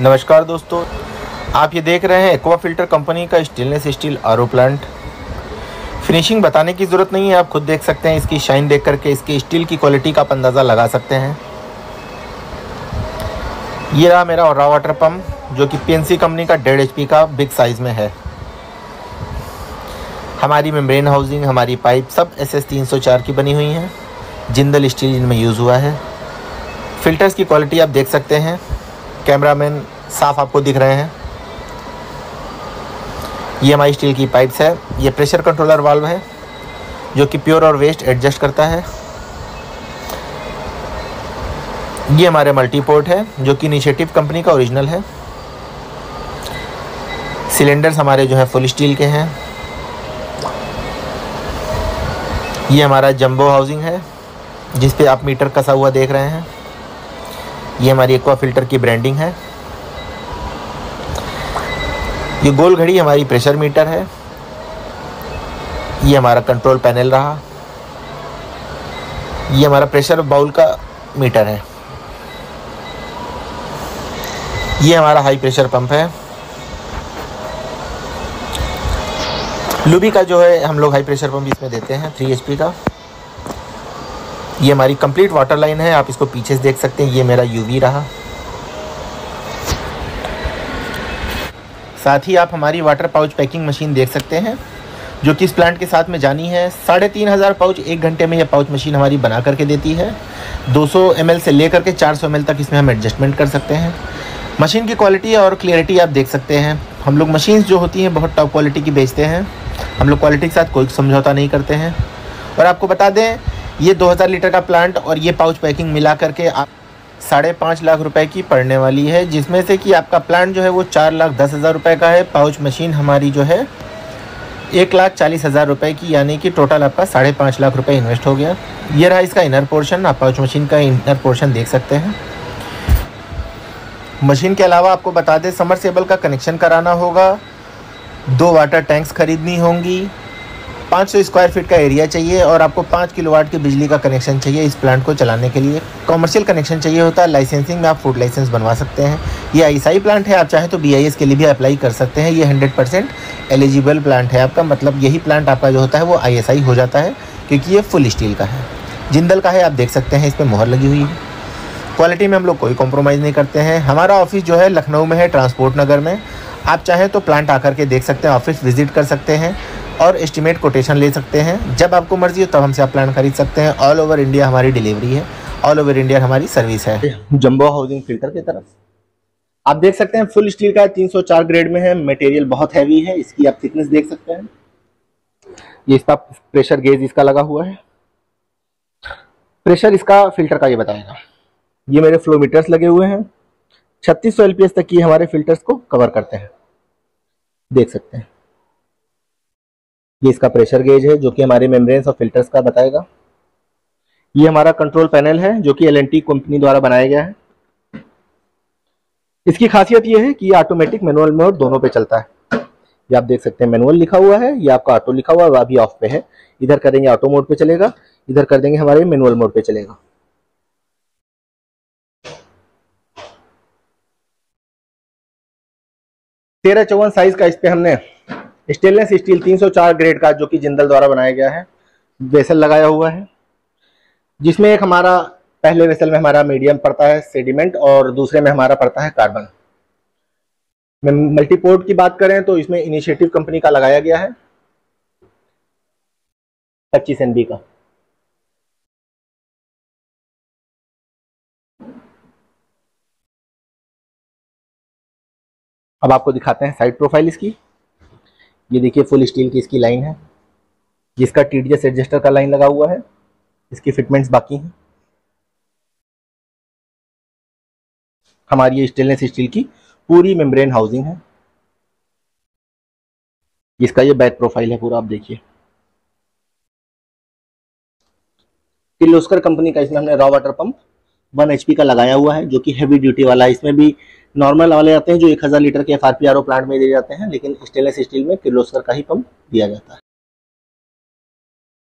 नमस्कार दोस्तों, आप ये देख रहे हैं एक्वा फ़िल्टर कंपनी का stainless steel R plant finishing बताने की ज़रूरत नहीं है, आप खुद देख सकते हैं इसकी शाइन देख करके, इसकी स्टील की क्वालिटी का आप अंदाज़ा लगा सकते हैं। ये रहा मेरा और वाटर पम्प जो कि पीएनसी कंपनी का डेढ़ एच का बिग साइज़ में है। हमारी मेम्ब्रेन हाउसिंग हमारी पाइप सब एस एस तीन सौ चार की बनी हुई हैं। जिंदल स्टील इनमें यूज़ हुआ है। फ़िल्टर्स की क्वालिटी आप देख सकते हैं। कैमरामैन साफ़ आपको दिख रहे हैं। ये हमारी स्टील की पाइप्स है। ये प्रेशर कंट्रोलर वाल्व है, जो कि प्योर और वेस्ट एडजस्ट करता है। ये हमारे मल्टीपोर्ट है, जो कि इनिशिएटिव कंपनी का ओरिजिनल है। सिलेंडर्स हमारे जो है फुल स्टील के हैं। ये हमारा जंबो हाउसिंग है, जिस पे आप मीटर कसा हुआ देख रहे हैं। ये हमारी एक्वा फ़िल्टर की ब्रांडिंग है। ये गोल घड़ी हमारी प्रेशर मीटर है। ये हमारा कंट्रोल पैनल रहा। ये हमारा प्रेशर बाउल का मीटर है। ये हमारा हाई प्रेशर पंप है। लुबी का जो है, हम लोग हाई प्रेशर पंप इसमें देते हैं थ्री एचपी का। ये हमारी कंप्लीट वाटर लाइन है, आप इसको पीछे से देख सकते हैं, ये मेरा यूवी रहा। साथ ही आप हमारी वाटर पाउच पैकिंग मशीन देख सकते हैं, जो कि इस प्लांट के साथ में जानी है। साढ़े तीन हज़ार पाउच एक घंटे में यह पाउच मशीन हमारी बना करके देती है। 200 सौ से लेकर के 400 सौ तक इसमें हम एडजस्टमेंट कर सकते हैं। मशीन की क्वालिटी और क्लियरिटी आप देख सकते हैं। हम लोग मशीन्स जो होती हैं, बहुत टॉप क्वालिटी की बेचते हैं। हम लोग क्वालिटी के साथ कोई समझौता नहीं करते हैं। और आपको बता दें ये 2000 लीटर का प्लांट और ये पाउच पैकिंग मिला करके आप साढ़े पाँच लाख रुपए की पड़ने वाली है, जिसमें से कि आपका प्लांट जो है वो चार लाख दस हज़ार रुपये का है। पाउच मशीन हमारी जो है एक लाख चालीस हज़ार रुपये की, यानी कि टोटल आपका साढ़े पाँच लाख रुपए इन्वेस्ट हो गया। ये रहा इसका इनर पोर्शन, आप पाउच मशीन का इनर पोर्शन देख सकते हैं। मशीन के अलावा आपको बता दें, समरसेबल का कनेक्शन कराना होगा, दो वाटर टैंक्स खरीदनी होंगी 500 स्क्वायर फीट का एरिया चाहिए और आपको पाँच किलोवाट की बिजली का कनेक्शन चाहिए इस प्लांट को चलाने के लिए। कॉमर्शियल कनेक्शन चाहिए होता है, लाइसेंसिंग में आप फ़ूड लाइसेंस बनवा सकते हैं। ये आईएसआई प्लांट है, आप चाहे तो बीआईएस के लिए भी अप्लाई कर सकते हैं। ये हंड्रेड एलिजिबल प्लांट है आपका मतलब यही प्लांट आपका जो होता है वो आईएसआई हो जाता है, क्योंकि ये फुल स्टील का है। जिंदल का है, आप देख सकते हैं, इस पर मोहर लगी हुई है। क्वालिटी में हम लोग कोई कॉम्प्रोमाइज़ नहीं करते हैं। हमारा ऑफ़िस जो है लखनऊ में है ट्रांसपोर्ट नगर में। आप चाहें तो प्लांट आकर के देख सकते हैं ऑफ़िस विज़िट कर सकते हैं। और एस्टिमेट कोटेशन ले सकते हैं। जब आपको मर्ज़ी हो तब हमसे आप प्लान खरीद सकते हैं। ऑल ओवर इंडिया हमारी डिलीवरी है। ऑल ओवर इंडिया हमारी सर्विस है। जम्बो हाउसिंग फ़िल्टर की तरफ़। आप देख सकते हैं फुल स्टील का 304 ग्रेड में है। मटेरियल बहुत हैवी है। इसकी आप थिकनेस देख सकते हैं। ये इसका प्रेशर गेज इसका लगा हुआ है। प्रेशर इसका फ़िल्टर का ये बताएगा। ये मेरे फ्लो मीटर्स लगे हुए हैं। छत्तीस सौ तक ये हमारे फिल्टर्स को कवर करते हैं। देख सकते हैं। ये इसका प्रेशर गेज है, जो कि हमारे मेम्ब्रेन्स और फिल्टर्स का बताएगा। ये हमारा कंट्रोल पैनल है, जो कि एलएनटी कंपनी द्वारा बनाया गया है। इसकी खासियत यह है कि ये ऑटोमेटिक मैनुअल मोड दोनों पे चलता है। ये आप देख सकते हैं मैनुअल लिखा हुआ है, ये आपका ऑटो लिखा हुआ है, वह अभी ऑफ़ पे है। इधर कर देंगे ऑटो मोड पे चलेगा, इधर कर देंगे हमारे मैनुअल मोड पे चलेगा। तेरह चौवन साइज़ का इस पे हमने स्टेनलेस स्टील 304 ग्रेड का जो कि जिंदल द्वारा बनाया गया है वेसल लगाया हुआ है, जिसमें एक हमारा पहले वेसल में हमारा मीडियम पड़ता है सेडिमेंट और दूसरे में हमारा पड़ता है कार्बन। मल्टीपोर्ट की बात करें तो इसमें इनिशिएटिव कंपनी का लगाया गया है, पच्चीस एनबी का। अब आपको दिखाते हैं साइड प्रोफ़ाइल इसकी। ये देखिए फुल स्टील की इसकी लाइन है, जिसका टी एडजस्टर का लाइन लगा हुआ है, इसकी फिटमेंट्स बाकी हैं। हमारी ये स्टेनलेस स्टील की पूरी मेम्ब्रेन हाउसिंग है। इसका ये बैक प्रोफ़ाइल है पूरा, आप देखिए। किर्लोस्कर कंपनी का इसमें हमने raw water pump one HP का लगाया हुआ है, जो कि हैवी ड्यूटी वाला है। इसमें भी नॉर्मल वाले आते हैं जो 1000 लीटर के एफ़ आर प्लांट में दिए जाते हैं, लेकिन स्टेनलेस स्टील में किर्लोस्कर का ही पंप दिया जाता है।